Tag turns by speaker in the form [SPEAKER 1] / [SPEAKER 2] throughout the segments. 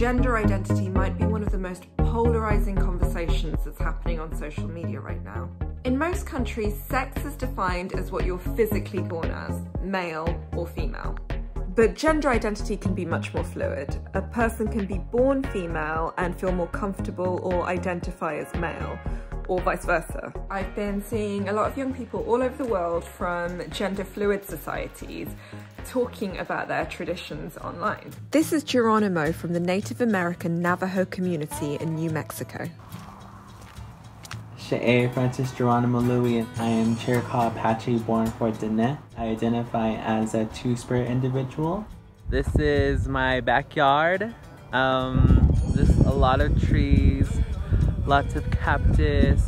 [SPEAKER 1] gender identity might be one of the most polarizing conversations that's happening on social media right now. In most countries, sex is defined as what you're physically born as, male or female. But gender identity can be much more fluid. A person can be born female and feel more comfortable or identify as male, or vice versa. I've been seeing a lot of young people all over the world from gender fluid societies talking about their traditions online. This is Geronimo from the Native American Navajo community in New Mexico.
[SPEAKER 2] She'e Francis Geronimo Louis. I am Chiricahua Apache born for Diné. I identify as a two-spirit individual. This is my backyard. Um, just a lot of trees, lots of cactus.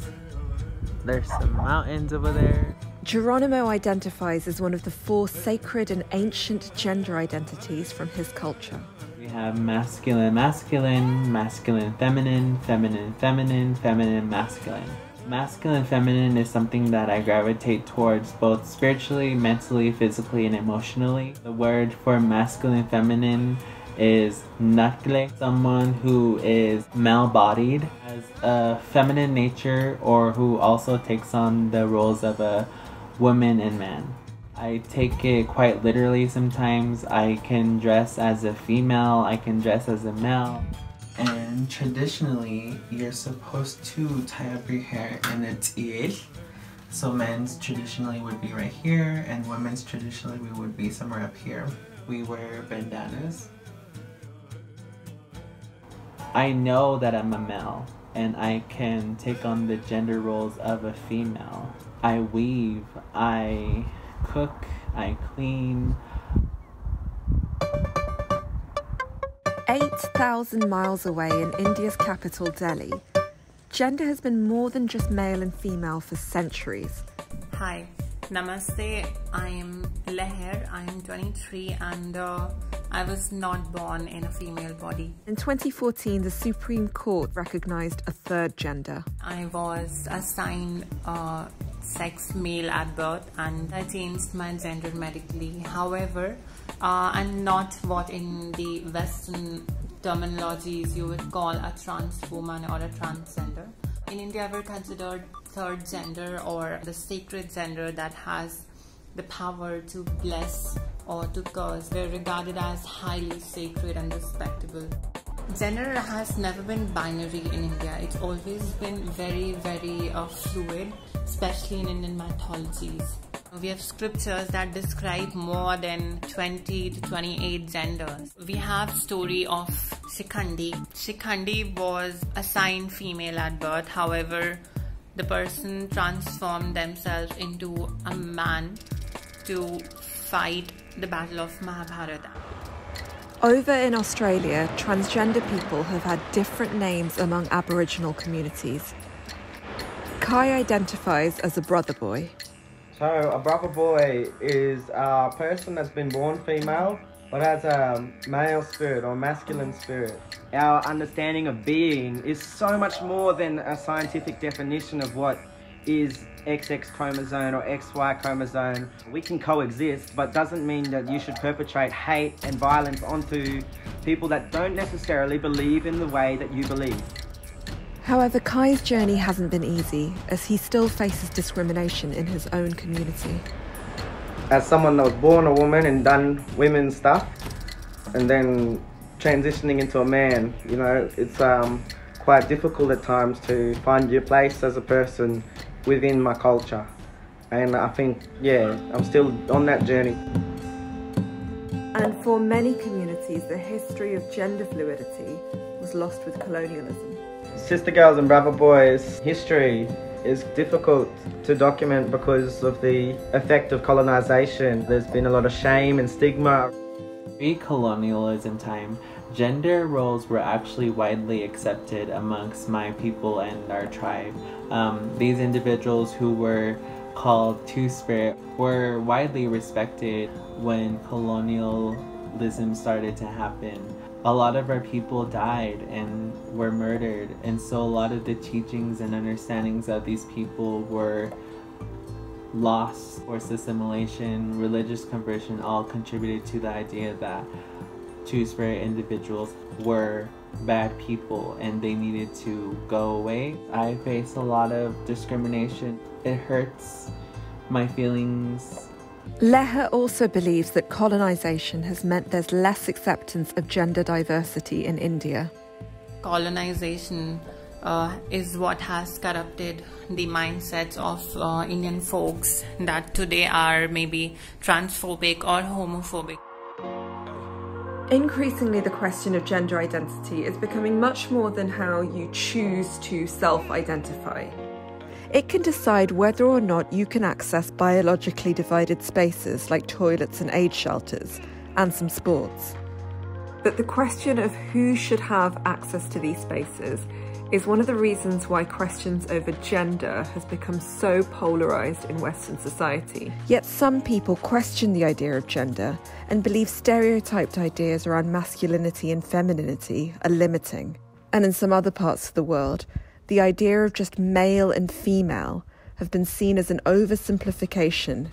[SPEAKER 2] There's some mountains over there.
[SPEAKER 1] Geronimo identifies as one of the four sacred and ancient gender identities from his culture.
[SPEAKER 2] We have masculine, masculine, masculine, feminine, feminine, feminine, feminine, masculine. Masculine feminine is something that I gravitate towards both spiritually, mentally, physically, and emotionally. The word for masculine feminine is nakle, someone who is male bodied, has a feminine nature, or who also takes on the roles of a woman and man. I take it quite literally sometimes. I can dress as a female, I can dress as a male. And traditionally, you're supposed to tie up your hair in a tiel. So men's traditionally would be right here, and women's traditionally we would be somewhere up here. We wear bandanas. I know that I'm a male, and I can take on the gender roles of a female. I weave, I cook, I clean,
[SPEAKER 1] 8,000 miles away in India's capital, Delhi, gender has been more than just male and female for centuries.
[SPEAKER 3] Hi, Namaste. I am Leher. I am 23 and uh, I was not born in a female body.
[SPEAKER 1] In 2014, the Supreme Court recognized a third gender.
[SPEAKER 3] I was assigned uh, sex male at birth and I changed my gender medically. However, uh, and not what in the Western terminologies you would call a trans woman or a transgender. In India, we're considered third gender or the sacred gender that has the power to bless or to curse. We're regarded as highly sacred and respectable. Gender has never been binary in India. It's always been very, very uh, fluid, especially in Indian mythologies. We have scriptures that describe more than 20 to 28 genders. We have story of Shikhandi. Shikhandi was assigned female at birth. However, the person transformed themselves into a man to fight the battle of Mahabharata.
[SPEAKER 1] Over in Australia, transgender people have had different names among Aboriginal communities. Kai identifies as a brother boy.
[SPEAKER 4] So a brother boy is a person that's been born female but has a male spirit or masculine spirit. Our understanding of being is so much more than a scientific definition of what is XX chromosome or XY chromosome. We can coexist, but doesn't mean that you should perpetrate hate and violence onto people that don't necessarily believe in the way that you believe.
[SPEAKER 1] However, Kai's journey hasn't been easy, as he still faces discrimination in his own community.
[SPEAKER 4] As someone that was born a woman and done women's stuff, and then transitioning into a man, you know, it's um, quite difficult at times to find your place as a person within my culture. And I think, yeah, I'm still on that journey.
[SPEAKER 1] And for many communities, the history of gender fluidity was lost with colonialism.
[SPEAKER 4] Sister Girls and Brother Boys history is difficult to document because of the effect of colonization. There's been a lot of shame and stigma.
[SPEAKER 2] Pre-colonialism time, gender roles were actually widely accepted amongst my people and our tribe. Um, these individuals who were called Two-Spirit were widely respected when colonialism started to happen a lot of our people died and were murdered and so a lot of the teachings and understandings of these people were lost forced assimilation religious conversion all contributed to the idea that two individuals were bad people and they needed to go away. I face a lot of discrimination. It hurts my feelings.
[SPEAKER 1] Leha also believes that colonization has meant there's less acceptance of gender diversity in India.
[SPEAKER 3] Colonization uh, is what has corrupted the mindsets of uh, Indian folks that today are maybe transphobic or homophobic.
[SPEAKER 1] Increasingly, the question of gender identity is becoming much more than how you choose to self identify. It can decide whether or not you can access biologically divided spaces like toilets and aid shelters, and some sports. But the question of who should have access to these spaces is one of the reasons why questions over gender has become so polarised in Western society. Yet some people question the idea of gender and believe stereotyped ideas around masculinity and femininity are limiting. And in some other parts of the world, the idea of just male and female have been seen as an oversimplification